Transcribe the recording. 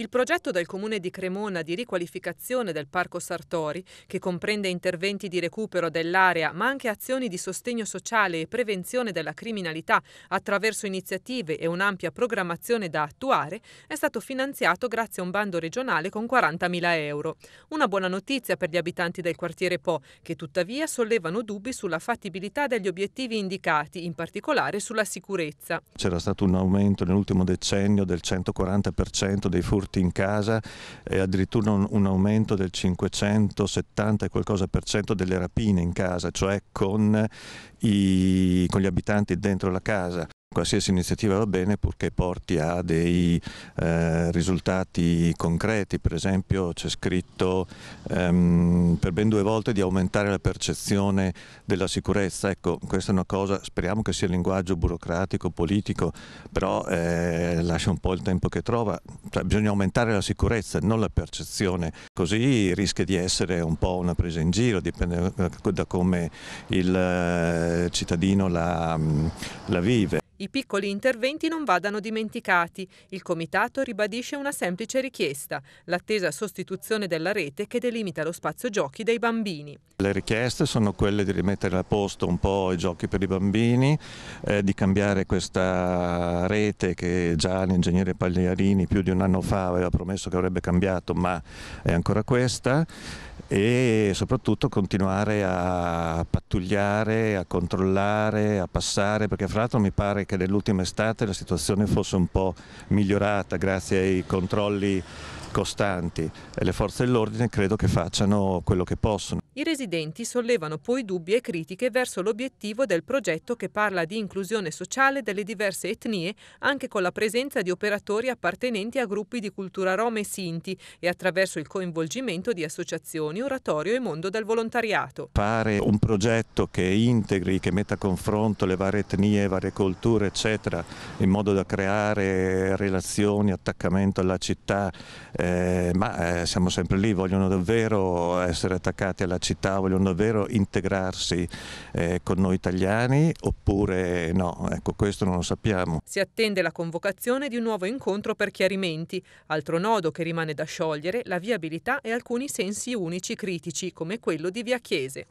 Il progetto del Comune di Cremona di riqualificazione del Parco Sartori, che comprende interventi di recupero dell'area ma anche azioni di sostegno sociale e prevenzione della criminalità attraverso iniziative e un'ampia programmazione da attuare, è stato finanziato grazie a un bando regionale con 40.000 euro. Una buona notizia per gli abitanti del quartiere Po, che tuttavia sollevano dubbi sulla fattibilità degli obiettivi indicati, in particolare sulla sicurezza. C'era stato un aumento nell'ultimo decennio del 140% dei furti furti in casa e addirittura un, un aumento del 570 e qualcosa per cento delle rapine in casa, cioè con, i, con gli abitanti dentro la casa. Qualsiasi iniziativa va bene purché porti a dei eh, risultati concreti, per esempio c'è scritto ehm, per ben due volte di aumentare la percezione della sicurezza, ecco questa è una cosa, speriamo che sia linguaggio burocratico, politico, però eh, lascia un po' il tempo che trova, cioè, bisogna aumentare la sicurezza, non la percezione, così rischia di essere un po' una presa in giro, dipende da come il eh, cittadino la, la vive. I piccoli interventi non vadano dimenticati. Il Comitato ribadisce una semplice richiesta, l'attesa sostituzione della rete che delimita lo spazio giochi dei bambini. Le richieste sono quelle di rimettere a posto un po' i giochi per i bambini, eh, di cambiare questa rete che già l'ingegnere Pagliarini più di un anno fa aveva promesso che avrebbe cambiato, ma è ancora questa e soprattutto continuare a pattugliare, a controllare, a passare, perché fra l'altro mi pare che nell'ultima estate la situazione fosse un po' migliorata grazie ai controlli costanti e le forze dell'ordine credo che facciano quello che possono. I residenti sollevano poi dubbi e critiche verso l'obiettivo del progetto che parla di inclusione sociale delle diverse etnie anche con la presenza di operatori appartenenti a gruppi di cultura rom e sinti e attraverso il coinvolgimento di associazioni, oratorio e mondo del volontariato. Fare un progetto che integri, che metta a confronto le varie etnie, varie culture eccetera in modo da creare relazioni, attaccamento alla città, eh, ma eh, siamo sempre lì, vogliono davvero essere attaccati alla città, vogliono davvero integrarsi eh, con noi italiani oppure no, ecco questo non lo sappiamo. Si attende la convocazione di un nuovo incontro per chiarimenti, altro nodo che rimane da sciogliere la viabilità e alcuni sensi unici critici come quello di Via Chiese.